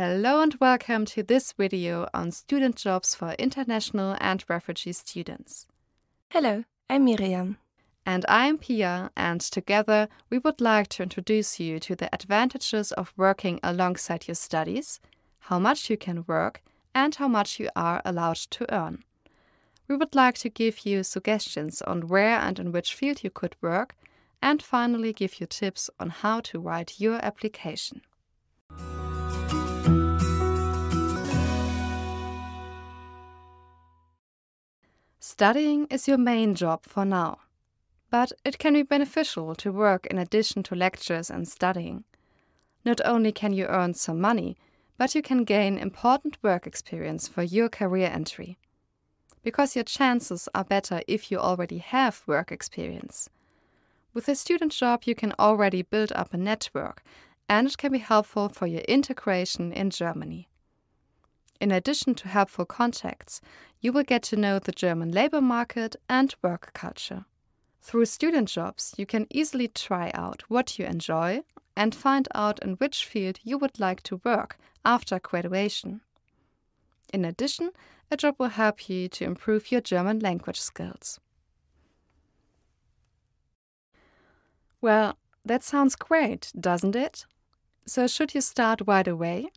Hello and welcome to this video on student jobs for international and refugee students. Hello, I'm Miriam. And I'm Pia, and together we would like to introduce you to the advantages of working alongside your studies, how much you can work, and how much you are allowed to earn. We would like to give you suggestions on where and in which field you could work, and finally give you tips on how to write your application. Studying is your main job for now, but it can be beneficial to work in addition to lectures and studying. Not only can you earn some money, but you can gain important work experience for your career entry. Because your chances are better if you already have work experience. With a student job, you can already build up a network, and it can be helpful for your integration in Germany. In addition to helpful contacts, you will get to know the German labor market and work culture. Through student jobs, you can easily try out what you enjoy and find out in which field you would like to work after graduation. In addition, a job will help you to improve your German language skills. Well, that sounds great, doesn't it? So, should you start right away?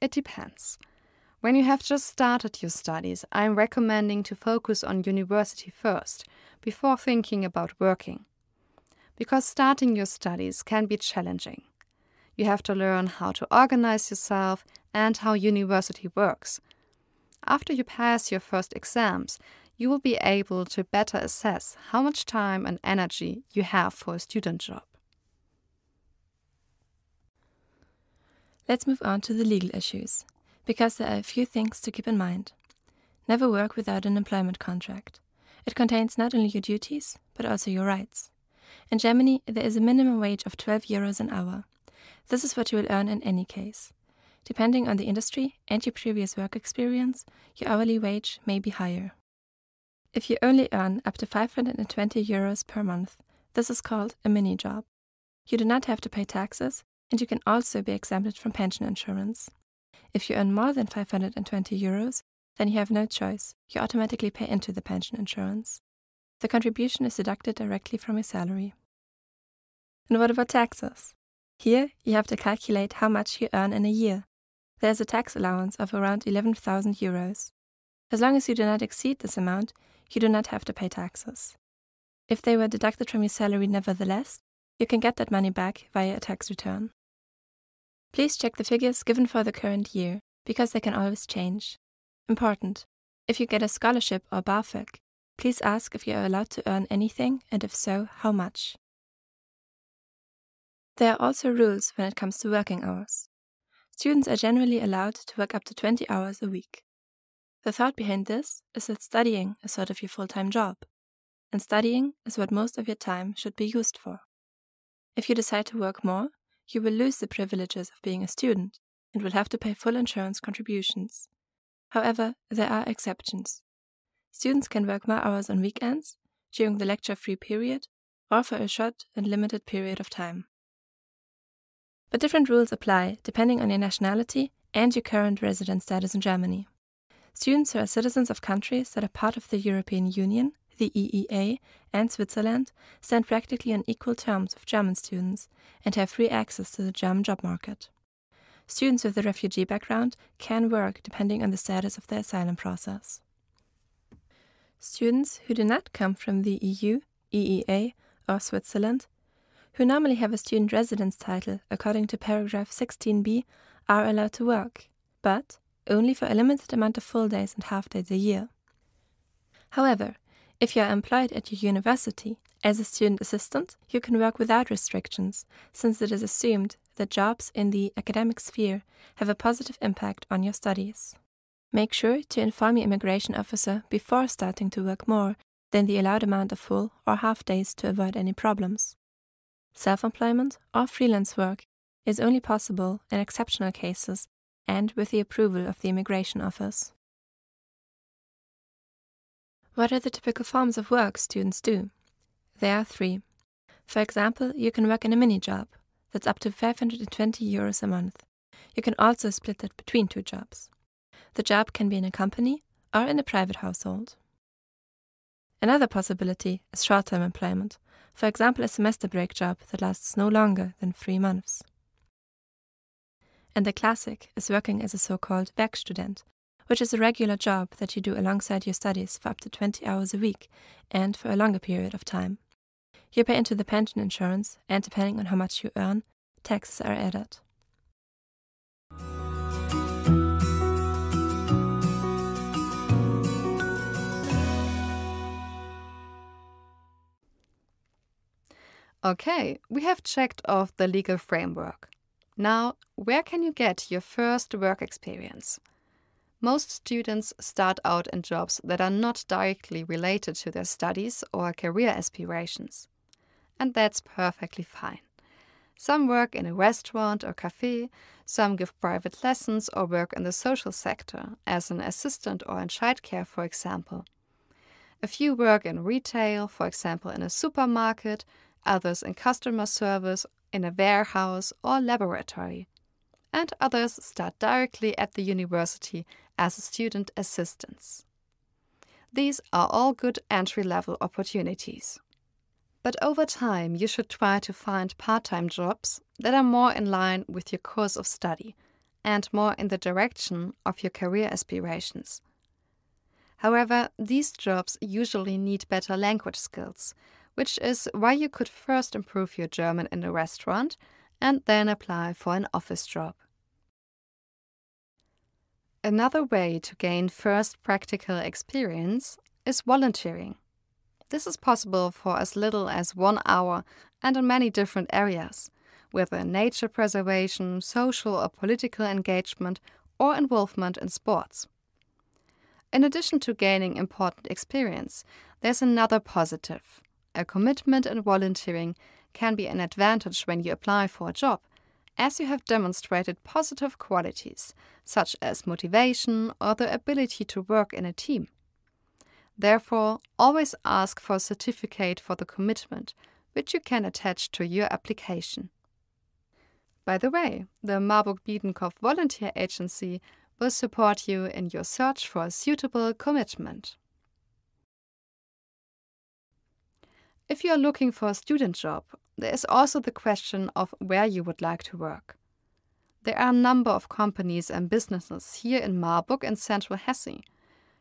It depends. When you have just started your studies, I am recommending to focus on university first, before thinking about working. Because starting your studies can be challenging. You have to learn how to organize yourself and how university works. After you pass your first exams, you will be able to better assess how much time and energy you have for a student job. Let's move on to the legal issues because there are a few things to keep in mind. Never work without an employment contract. It contains not only your duties, but also your rights. In Germany, there is a minimum wage of 12 euros an hour. This is what you will earn in any case. Depending on the industry and your previous work experience, your hourly wage may be higher. If you only earn up to 520 euros per month, this is called a mini job. You do not have to pay taxes, and you can also be exempted from pension insurance. If you earn more than 520 euros, then you have no choice. You automatically pay into the pension insurance. The contribution is deducted directly from your salary. And what about taxes? Here, you have to calculate how much you earn in a year. There is a tax allowance of around 11,000 euros. As long as you do not exceed this amount, you do not have to pay taxes. If they were deducted from your salary nevertheless, you can get that money back via a tax return. Please check the figures given for the current year, because they can always change. Important. If you get a scholarship or BAföG, please ask if you are allowed to earn anything and if so, how much. There are also rules when it comes to working hours. Students are generally allowed to work up to 20 hours a week. The thought behind this is that studying is sort of your full time job, and studying is what most of your time should be used for. If you decide to work more, you will lose the privileges of being a student and will have to pay full insurance contributions. However, there are exceptions. Students can work more hours on weekends, during the lecture free period, or for a short and limited period of time. But different rules apply depending on your nationality and your current residence status in Germany. Students who are citizens of countries that are part of the European Union the EEA, and Switzerland stand practically on equal terms with German students and have free access to the German job market. Students with a refugee background can work depending on the status of their asylum process. Students who do not come from the EU, EEA, or Switzerland, who normally have a student residence title according to paragraph 16b, are allowed to work, but only for a limited amount of full days and half days a year. However, if you are employed at your university as a student assistant, you can work without restrictions, since it is assumed that jobs in the academic sphere have a positive impact on your studies. Make sure to inform your immigration officer before starting to work more than the allowed amount of full or half days to avoid any problems. Self employment or freelance work is only possible in exceptional cases and with the approval of the immigration office. What are the typical forms of work students do? There are three. For example, you can work in a mini job. That's up to 520 euros a month. You can also split that between two jobs. The job can be in a company or in a private household. Another possibility is short term employment, for example, a semester break job that lasts no longer than three months. And the classic is working as a so called Werkstudent, which is a regular job that you do alongside your studies for up to 20 hours a week and for a longer period of time. You pay into the pension insurance, and depending on how much you earn, taxes are added. Okay, we have checked off the legal framework. Now, where can you get your first work experience? Most students start out in jobs that are not directly related to their studies or career aspirations. And that's perfectly fine. Some work in a restaurant or cafe, some give private lessons or work in the social sector, as an assistant or in childcare, for example. A few work in retail, for example, in a supermarket, others in customer service, in a warehouse or laboratory, and others start directly at the university as a student assistants. These are all good entry level opportunities. But over time, you should try to find part time jobs that are more in line with your course of study and more in the direction of your career aspirations. However, these jobs usually need better language skills, which is why you could first improve your German in a restaurant and then apply for an office job. Another way to gain first practical experience is volunteering. This is possible for as little as one hour and in many different areas, whether nature preservation, social or political engagement, or involvement in sports. In addition to gaining important experience, there's another positive a commitment in volunteering can be an advantage when you apply for a job, as you have demonstrated positive qualities, such as motivation or the ability to work in a team. Therefore, always ask for a certificate for the commitment, which you can attach to your application. By the way, the Marburg Biedenkopf Volunteer Agency will support you in your search for a suitable commitment. If you are looking for a student job, there is also the question of where you would like to work. There are a number of companies and businesses here in Marburg and central Hesse.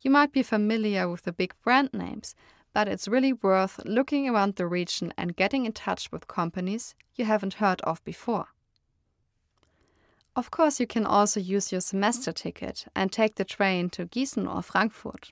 You might be familiar with the big brand names, but it's really worth looking around the region and getting in touch with companies you haven't heard of before. Of course, you can also use your semester ticket and take the train to Gießen or Frankfurt.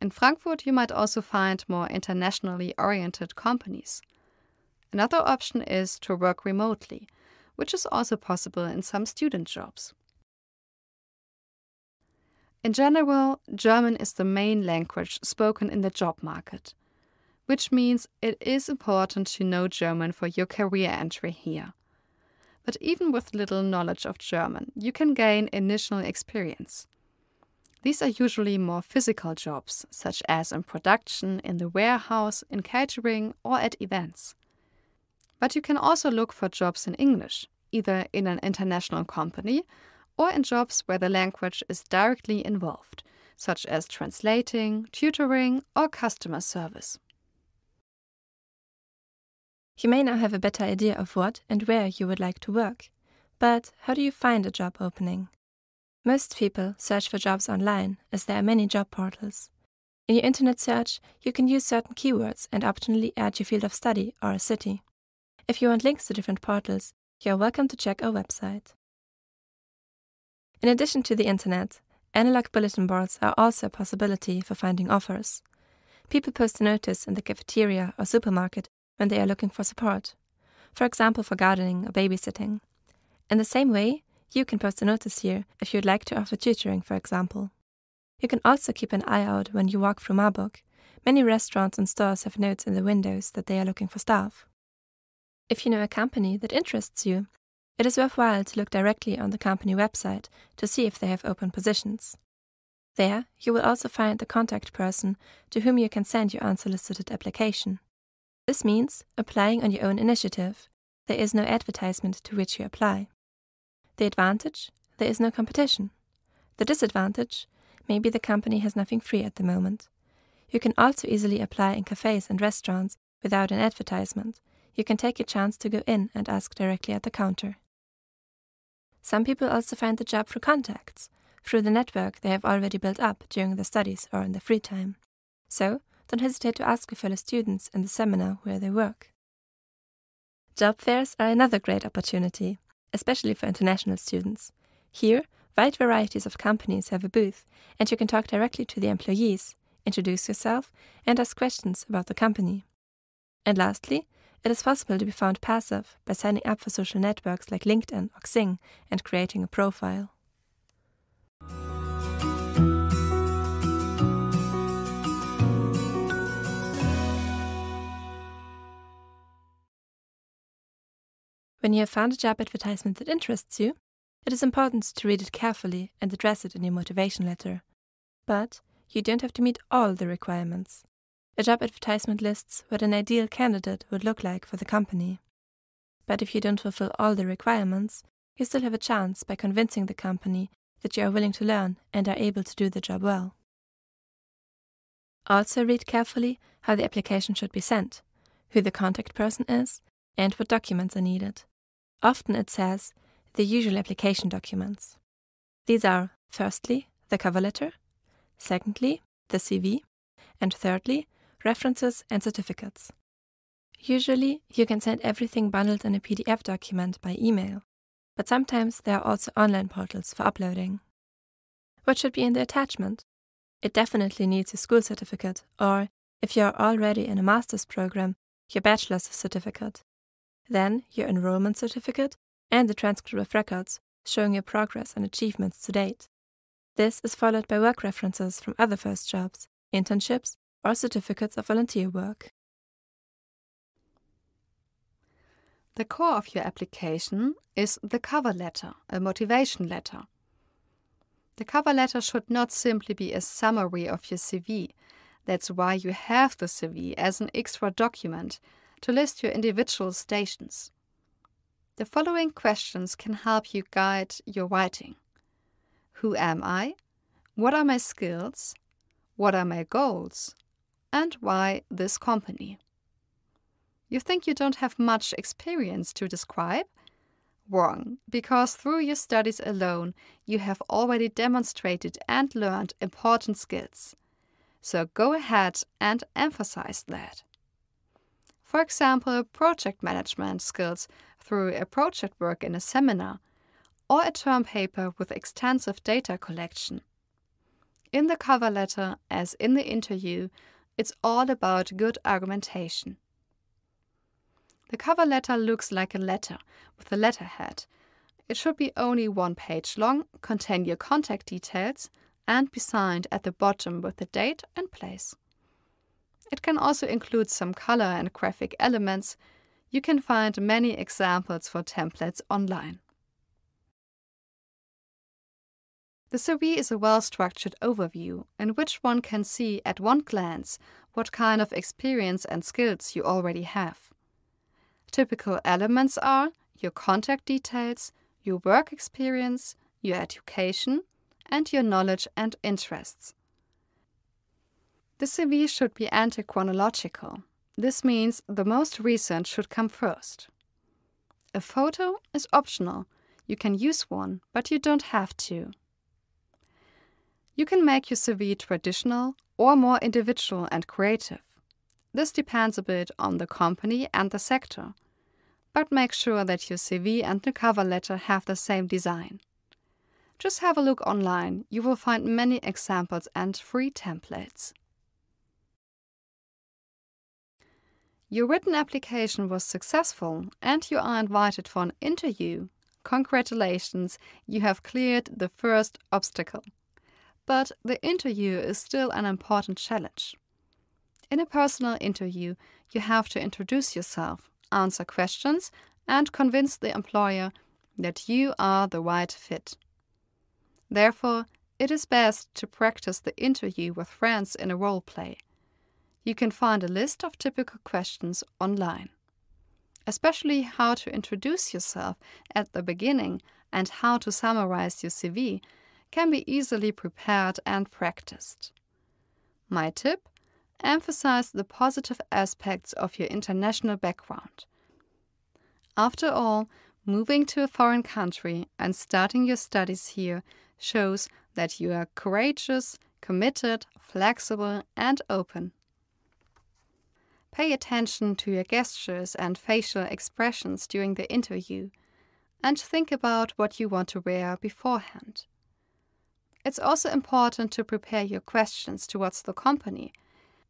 In Frankfurt, you might also find more internationally oriented companies. Another option is to work remotely, which is also possible in some student jobs. In general, German is the main language spoken in the job market, which means it is important to know German for your career entry here. But even with little knowledge of German, you can gain initial experience. These are usually more physical jobs, such as in production, in the warehouse, in catering, or at events. But you can also look for jobs in English, either in an international company or in jobs where the language is directly involved, such as translating, tutoring, or customer service. You may now have a better idea of what and where you would like to work. But how do you find a job opening? Most people search for jobs online, as there are many job portals. In your internet search, you can use certain keywords and optionally add your field of study or a city. If you want links to different portals, you are welcome to check our website. In addition to the internet, analog bulletin boards are also a possibility for finding offers. People post a notice in the cafeteria or supermarket when they are looking for support, for example, for gardening or babysitting. In the same way, you can post a notice here if you'd like to offer tutoring, for example. You can also keep an eye out when you walk through Marburg. Many restaurants and stores have notes in the windows that they are looking for staff. If you know a company that interests you, it is worthwhile to look directly on the company website to see if they have open positions. There, you will also find the contact person to whom you can send your unsolicited application. This means applying on your own initiative. There is no advertisement to which you apply. The advantage there is no competition. The disadvantage maybe the company has nothing free at the moment. You can also easily apply in cafes and restaurants without an advertisement. You can take a chance to go in and ask directly at the counter. Some people also find the job through contacts, through the network they have already built up during their studies or in their free time. So, don't hesitate to ask your fellow students in the seminar where they work. Job fairs are another great opportunity, especially for international students. Here, wide varieties of companies have a booth, and you can talk directly to the employees, introduce yourself, and ask questions about the company. And lastly, it is possible to be found passive by signing up for social networks like LinkedIn or Xing and creating a profile. When you have found a job advertisement that interests you, it is important to read it carefully and address it in your motivation letter. But you don't have to meet all the requirements. A job advertisement lists what an ideal candidate would look like for the company. But if you don't fulfill all the requirements, you still have a chance by convincing the company that you are willing to learn and are able to do the job well. Also, read carefully how the application should be sent, who the contact person is, and what documents are needed. Often it says the usual application documents. These are firstly the cover letter, secondly the CV, and thirdly references and certificates. Usually, you can send everything bundled in a PDF document by email, but sometimes there are also online portals for uploading. What should be in the attachment? It definitely needs your school certificate, or, if you are already in a master's program, your bachelor's certificate then your enrollment certificate, and the transcript of records showing your progress and achievements to date. This is followed by work references from other first jobs, internships, or certificates of volunteer work. The core of your application is the cover letter, a motivation letter. The cover letter should not simply be a summary of your CV. That's why you have the CV as an extra document to list your individual stations. The following questions can help you guide your writing Who am I? What are my skills? What are my goals? And why this company? You think you don't have much experience to describe? Wrong, because through your studies alone, you have already demonstrated and learned important skills. So go ahead and emphasize that. For example, project management skills through a project work in a seminar, or a term paper with extensive data collection. In the cover letter, as in the interview, it's all about good argumentation. The cover letter looks like a letter with a letterhead. It should be only one page long, contain your contact details, and be signed at the bottom with the date and place. It can also include some color and graphic elements. You can find many examples for templates online. The CV is a well structured overview in which one can see at one glance what kind of experience and skills you already have. Typical elements are your contact details, your work experience, your education, and your knowledge and interests. The CV should be anti-chronological. This means the most recent should come first. A photo is optional. You can use one, but you don't have to. You can make your CV traditional or more individual and creative. This depends a bit on the company and the sector, but make sure that your CV and the cover letter have the same design. Just have a look online, you will find many examples and free templates. Your written application was successful and you are invited for an interview. Congratulations, you have cleared the first obstacle. But the interview is still an important challenge. In a personal interview, you have to introduce yourself, answer questions, and convince the employer that you are the right fit. Therefore, it is best to practice the interview with friends in a role play. You can find a list of typical questions online. especially how to introduce yourself at the beginning and how to summarize your CV, can be easily prepared and practiced. My tip emphasize the positive aspects of your international background. After all, moving to a foreign country and starting your studies here shows that you are courageous, committed, flexible, and open. Pay attention to your gestures and facial expressions during the interview, and think about what you want to wear beforehand. It's also important to prepare your questions towards the company,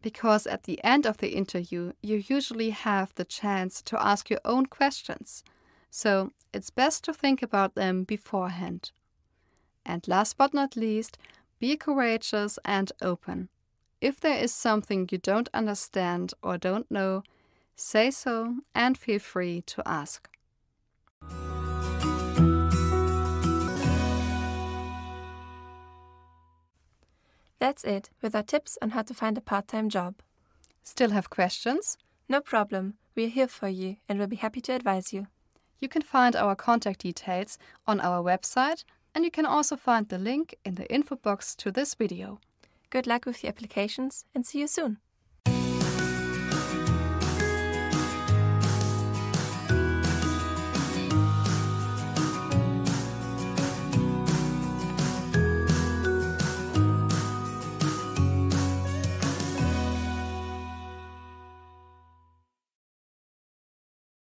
because at the end of the interview, you usually have the chance to ask your own questions, so it's best to think about them beforehand. And last but not least, be courageous and open. If there is something you don't understand or don't know, say so and feel free to ask. That's it with our tips on how to find a part time job. Still have questions? No problem. We're here for you and we'll be happy to advise you. You can find our contact details on our website and you can also find the link in the info box to this video. Good luck with your applications and see you soon.